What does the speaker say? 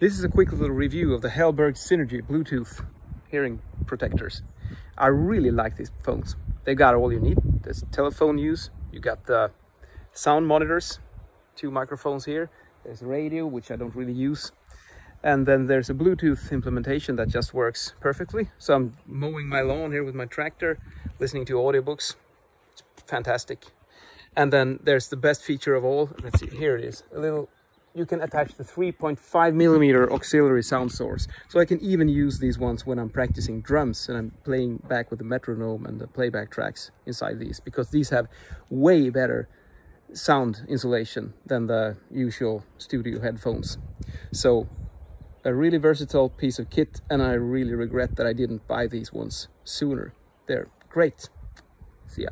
This is a quick little review of the Hellberg Synergy Bluetooth hearing protectors. I really like these phones. They got all you need. There's telephone use, you got the sound monitors, two microphones here. There's radio, which I don't really use. And then there's a Bluetooth implementation that just works perfectly. So I'm mowing my lawn here with my tractor, listening to audiobooks. It's fantastic. And then there's the best feature of all. Let's see, here it is. A little, you can attach the 3.5 millimeter auxiliary sound source. So I can even use these ones when I'm practicing drums and I'm playing back with the metronome and the playback tracks inside these because these have way better sound insulation than the usual studio headphones. So a really versatile piece of kit and I really regret that I didn't buy these ones sooner. They're great. See ya.